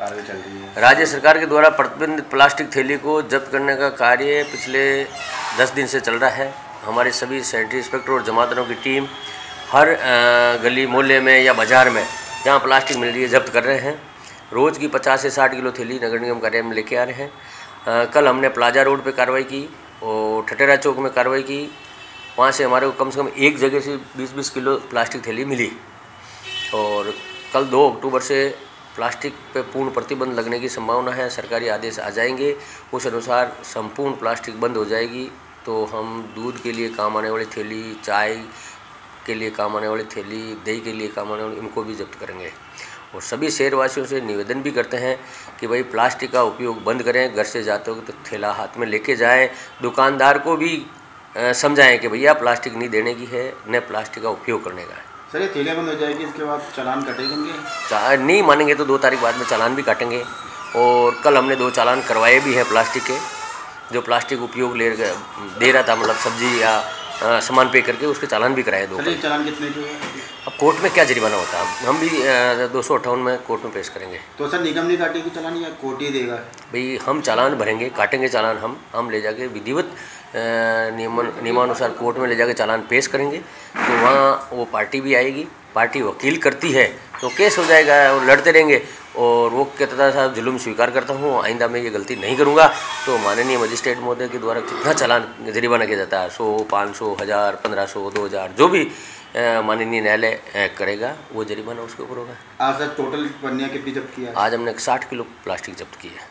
चल रही है। राज्य सरकार के द्वारा प्रतिबंधित प्लास्टिक थैली को जब्त करने का कार्य पिछले दस दिन से चल रहा है। हमारे सभी सैनिटरी इंस्पेक्टर और जमातरों की टीम हर गली, मोहल्ले में या बाज़ार में जहाँ प्लास्टिक मिल रही है जब्त कर रहे हैं। रोज़ की पचास से साठ किलो थैली नगर निगम कार्यालय में लेके आ रहे हैं। कल हमने प्लाजा रोड पे कार्रवाई की और ठटेरा चौक में कार्रवाई की। वहाँ से हमारे को कम से कम एक जगह से बीस बीस किलो प्लास्टिक थैली मिली। और कल दो अक्टूबर से प्लास्टिक पे पूर्ण प्रतिबंध लगने की संभावना है। सरकारी आदेश आ जाएँगे। उस अनुसार संपूर्ण प्लास्टिक बंद हो जाएगी। तो हम दूध के लिए काम आने वाली थैली, चाय के लिए काम आने वाली थैली, दही के लिए काम आने वाली, इनको भी जब्त करेंगे। और सभी शहरवासियों से निवेदन भी करते हैं कि भाई प्लास्टिक का उपयोग बंद करें। घर से जाते हो तो थैला हाथ में लेके जाएँ। दुकानदार को भी समझाएँ कि भैया प्लास्टिक नहीं देने की है, न प्लास्टिक का उपयोग करने का है। सर, ये बंद हो जाएगी, इसके बाद चालान कटेंगे चाल नहीं मानेंगे तो दो तारीख बाद में चालान भी काटेंगे। और कल हमने दो चालान करवाए भी हैं प्लास्टिक के, जो प्लास्टिक उपयोग ले दे रहा था मतलब सब्ज़ी या सामान पे करके उसके चालान भी कराए दो चालान कितने के अब कोर्ट में क्या जरिमाना होता है? हम भी दो सौ अट्ठावन में कोर्ट में पेश करेंगे। तो सर निगम नहीं काटेगी चालान या कोर्ट ही देगा? भाई हम चालान भरेंगे काटेंगे चालान हम हम ले जाके विधिवत नियमन नियमानुसार कोर्ट में ले जाके चालान पेश करेंगे। तो वहाँ वो पार्टी भी आएगी पार्टी वकील करती है तो केस हो जाएगा और लड़ते रहेंगे और वो कहता था साहब जुल्म स्वीकार करता हूँ आइंदा मैं ये गलती नहीं करूँगा। तो माननीय मजिस्ट्रेट महोदय के द्वारा कितना चालान जरिमाना किया जाता है? सौ पाँच सौ हज़ार पंद्रह सौ दो हज़ार जो भी माननीय न्यायालय करेगा वो जरिमाना उसके ऊपर होगा। आज सर टोटल पन्नियाँ कितनी जब्त किया आज हमने साठ किलो प्लास्टिक जब्त किया है।